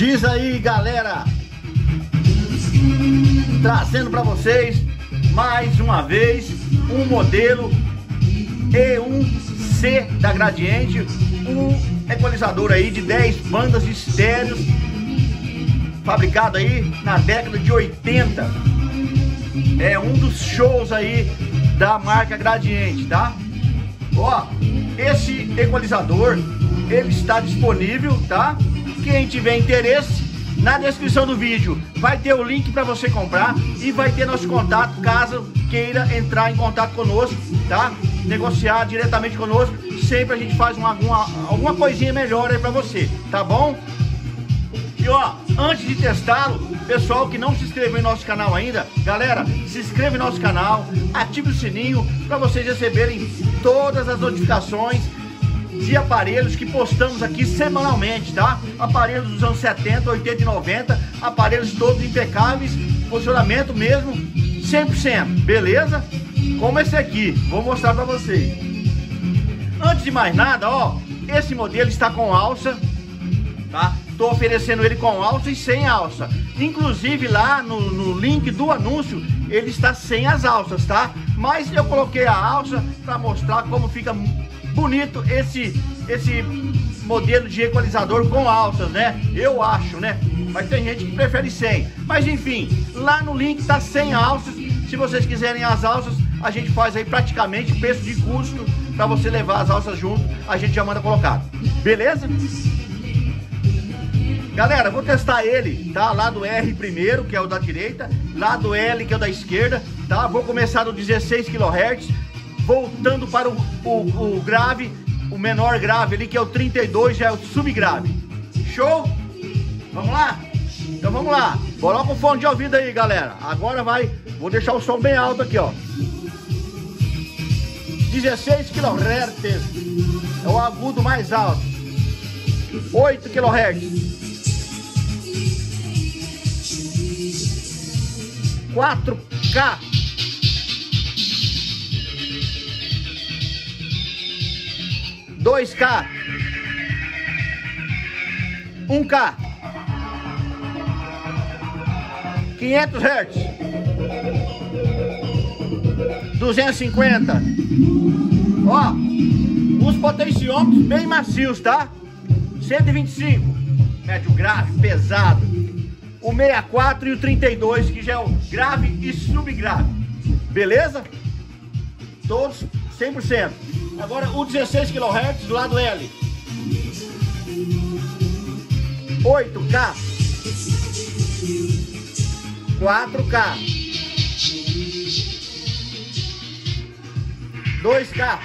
Diz aí, galera, trazendo para vocês mais uma vez um modelo E1C da Gradiente, um equalizador aí de 10 bandas estéreos, fabricado aí na década de 80. É um dos shows aí da marca Gradiente, tá? Ó, esse equalizador, ele está disponível, tá? Quem tiver interesse, na descrição do vídeo vai ter o link para você comprar e vai ter nosso contato caso queira entrar em contato conosco, tá? Negociar diretamente conosco, sempre a gente faz uma, alguma, alguma coisinha melhor aí para você, tá bom? E ó, antes de testá-lo, pessoal que não se inscreveu em nosso canal ainda, galera, se inscreve no nosso canal, ative o sininho para vocês receberem todas as notificações de aparelhos que postamos aqui semanalmente, tá? Aparelhos dos anos 70, 80 e 90, aparelhos todos impecáveis, funcionamento mesmo 100%, beleza? Como esse aqui, vou mostrar para vocês. Antes de mais nada, ó, esse modelo está com alça, tá? Tô oferecendo ele com alça e sem alça. Inclusive lá no, no link do anúncio, ele está sem as alças, tá? Mas eu coloquei a alça para mostrar como fica bonito esse, esse modelo de equalizador com alças, né? Eu acho, né? Mas tem gente que prefere sem. Mas enfim, lá no link tá sem alças. Se vocês quiserem as alças, a gente faz aí praticamente preço de custo para você levar as alças junto, a gente já manda colocar. Beleza? Galera, vou testar ele, tá? Lá do R primeiro, que é o da direita, lá do L, que é o da esquerda, tá? Vou começar no 16 kHz voltando para o, o, o grave, o menor grave ali, que é o 32, já é o subgrave. Show? Vamos lá? Então vamos lá. Coloca o fone de ouvido aí, galera. Agora vai, vou deixar o som bem alto aqui, ó. 16 kHz. É o agudo mais alto. 8 kHz. 4K 2K 1K 500 Hz 250 Ó, os potenciômetros bem macios, tá? 125 médio grave, pesado o 64 e o 32 que já é o grave e subgrave beleza? todos 100% Agora o 16 kHz do lado L. 8K. 4K. 2K.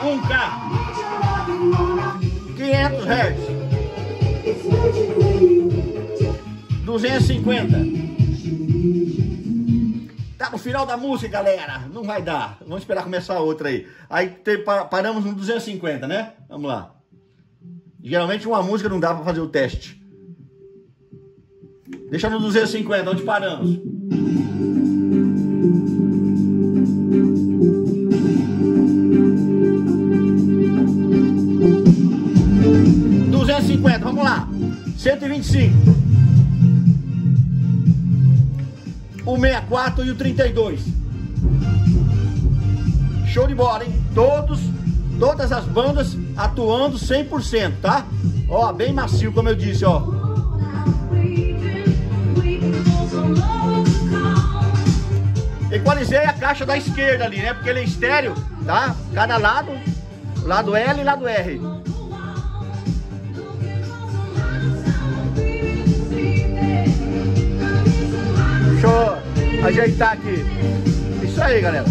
1K. 500 Hz. 250 no final da música, galera. Não vai dar. Vamos esperar começar a outra aí. Aí tem, paramos no 250, né? Vamos lá. Geralmente uma música não dá pra fazer o teste. Deixa no 250, onde paramos? 125. O 64 e o 32. Show de bola, hein? Todos, todas as bandas atuando 100%, tá? Ó, bem macio, como eu disse, ó. Equalizei a caixa da esquerda ali, né? Porque ele é estéreo, tá? tá Cada lado, lado L e lado R. ajeitar aqui. Isso aí, galera.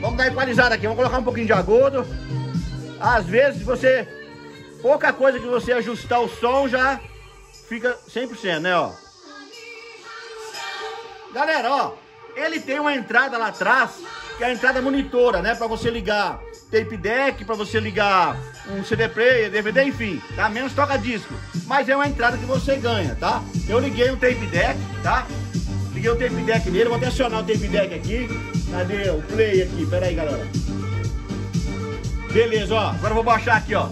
Vamos dar equalizada aqui. Vamos colocar um pouquinho de agudo. Às vezes você... Pouca coisa que você ajustar o som já fica 100%, né, ó. Galera, ó. Ele tem uma entrada lá atrás, que é a entrada monitora, né? Pra você ligar tape deck, pra você ligar um CD player, DVD, enfim, tá? Menos toca disco. Mas é uma entrada que você ganha, tá? Eu liguei um tape deck, tá? Liguei o tape deck nele, vou até acionar o tape deck aqui. Cadê o play aqui? Pera aí, galera. Beleza, ó. Agora eu vou baixar aqui, ó.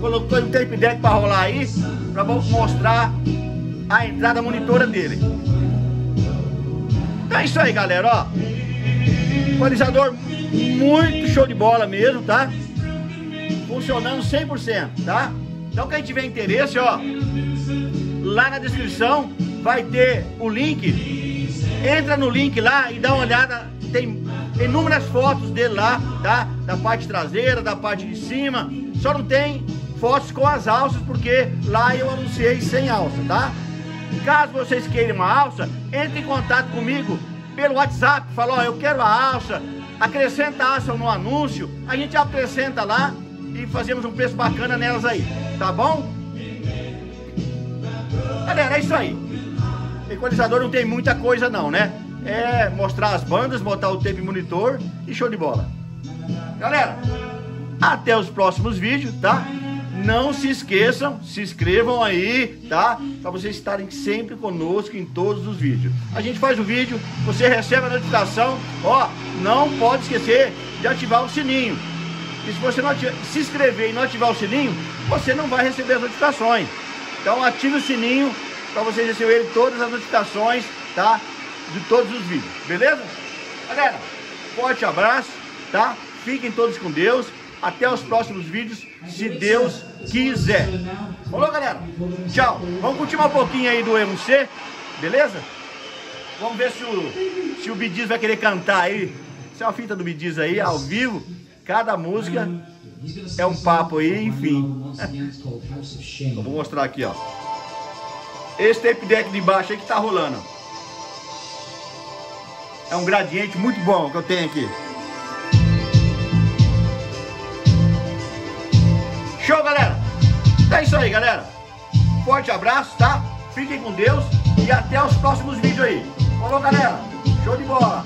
Colocou o tape deck para rolar aí, para mostrar a entrada monitora dele. É isso aí, galera, ó. Equalizador muito show de bola mesmo, tá? Funcionando 100%, tá? Então quem tiver interesse, ó, lá na descrição vai ter o link. Entra no link lá e dá uma olhada. Tem inúmeras fotos dele lá, tá? Da parte traseira, da parte de cima. Só não tem fotos com as alças, porque lá eu anunciei sem alça, tá? Caso vocês queiram uma alça, entre em contato comigo pelo WhatsApp. Fala, ó, eu quero a alça. Acrescenta a alça no anúncio. A gente acrescenta lá e fazemos um preço bacana nelas aí. Tá bom? Galera, é isso aí. Equalizador não tem muita coisa não, né? É mostrar as bandas, botar o tape monitor e show de bola. Galera, até os próximos vídeos, tá? Não se esqueçam, se inscrevam aí, tá? Para vocês estarem sempre conosco em todos os vídeos. A gente faz o vídeo, você recebe a notificação. Ó, não pode esquecer de ativar o sininho. E se você não se inscrever e não ativar o sininho, você não vai receber as notificações. Então ative o sininho para vocês receberem todas as notificações, tá? De todos os vídeos, beleza? Galera, forte abraço, tá? Fiquem todos com Deus. Até os próximos vídeos, se Deus quiser. Falou, galera? Tchau. Vamos continuar um pouquinho aí do MC, beleza? Vamos ver se o, se o Bidiz vai querer cantar aí. Isso é uma fita do Bidiz aí, ao vivo. Cada música é um papo aí, enfim. Eu vou mostrar aqui, ó. Esse tape deck de baixo aí que tá rolando. É um gradiente muito bom que eu tenho aqui. É isso aí, galera. Forte abraço, tá? Fiquem com Deus e até os próximos vídeos aí. Falou, galera. Show de bola.